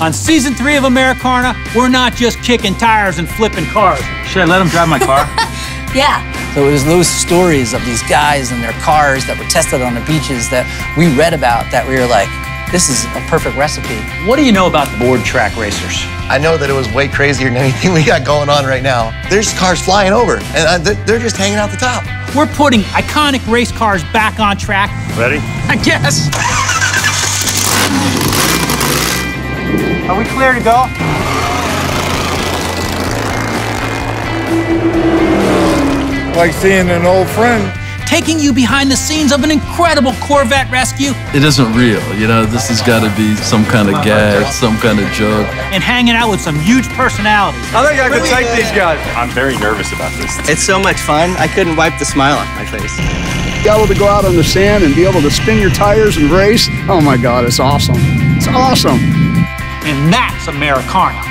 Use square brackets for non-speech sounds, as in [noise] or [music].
On season three of AmeriCarna, we're not just kicking tires and flipping cars. Should I let him drive my car? [laughs] yeah. So it was those stories of these guys and their cars that were tested on the beaches that we read about that we were like, this is a perfect recipe. What do you know about board track racers? I know that it was way crazier than anything we got going on right now. There's cars flying over, and uh, they're just hanging out the top. We're putting iconic race cars back on track. Ready? I guess. [laughs] Are we clear to go? Like seeing an old friend. Taking you behind the scenes of an incredible Corvette rescue. It isn't real, you know, this has got to be some kind of gag, some kind of joke. And hanging out with some huge personalities. I think I could take these guys. I'm very nervous about this. It's so much fun, I couldn't wipe the smile off my face. Be able to go out on the sand and be able to spin your tires and race, oh my God, it's awesome. It's awesome. And that's AmeriCarna.